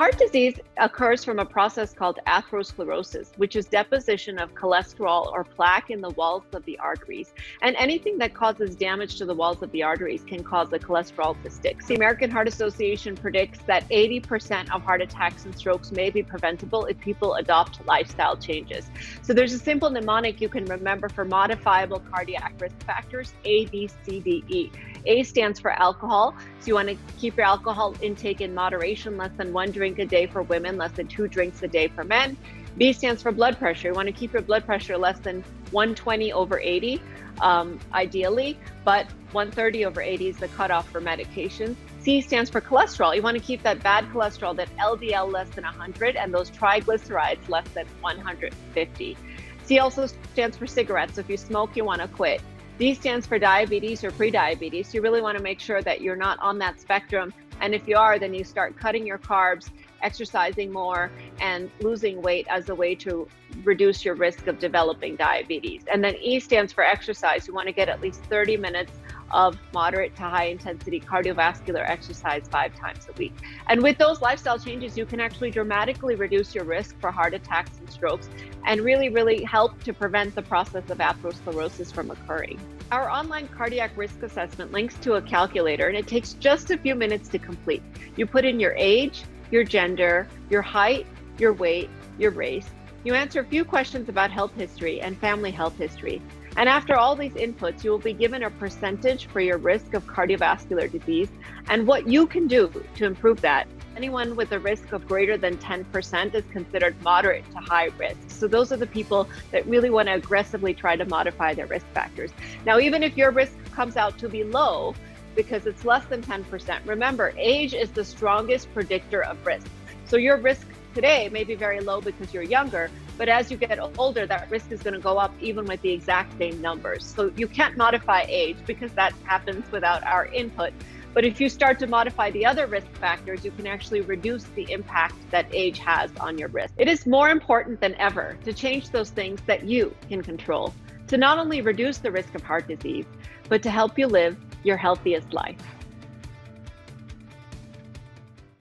Heart disease occurs from a process called atherosclerosis, which is deposition of cholesterol or plaque in the walls of the arteries. And anything that causes damage to the walls of the arteries can cause the cholesterol to stick. The American Heart Association predicts that 80% of heart attacks and strokes may be preventable if people adopt lifestyle changes. So there's a simple mnemonic you can remember for modifiable cardiac risk factors A, B, C, D, E. A stands for alcohol. So you want to keep your alcohol intake in moderation, less than one drink a day for women, less than two drinks a day for men. B stands for blood pressure. You want to keep your blood pressure less than 120 over 80, um, ideally, but 130 over 80 is the cutoff for medications. C stands for cholesterol. You want to keep that bad cholesterol, that LDL less than 100, and those triglycerides less than 150. C also stands for cigarettes. So if you smoke, you want to quit. D stands for diabetes or prediabetes. You really want to make sure that you're not on that spectrum. And if you are, then you start cutting your carbs, exercising more, and losing weight as a way to reduce your risk of developing diabetes. And then E stands for exercise. You want to get at least 30 minutes of moderate to high intensity cardiovascular exercise five times a week. And with those lifestyle changes, you can actually dramatically reduce your risk for heart attacks and strokes and really, really help to prevent the process of atherosclerosis from occurring. Our online cardiac risk assessment links to a calculator and it takes just a few minutes to complete. You put in your age, your gender, your height, your weight, your race. You answer a few questions about health history and family health history. And after all these inputs, you will be given a percentage for your risk of cardiovascular disease and what you can do to improve that. Anyone with a risk of greater than 10% is considered moderate to high risk. So, those are the people that really want to aggressively try to modify their risk factors. Now, even if your risk comes out to be low, because it's less than 10%, remember, age is the strongest predictor of risk. So, your risk today may be very low because you're younger, but as you get older, that risk is going to go up even with the exact same numbers. So you can't modify age because that happens without our input. But if you start to modify the other risk factors, you can actually reduce the impact that age has on your risk. It is more important than ever to change those things that you can control to not only reduce the risk of heart disease, but to help you live your healthiest life.